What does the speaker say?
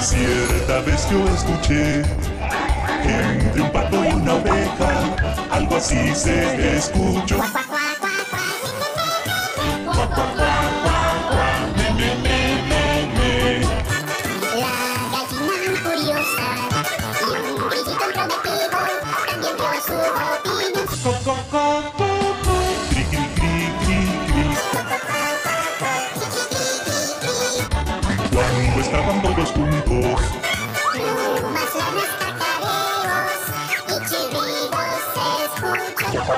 Cierta vez yo escuché entre un pato y una oveja, algo así se escuchó. Me, me, Cuando estaban todos juntos, lanas, cacareos y chirridos se escuchan.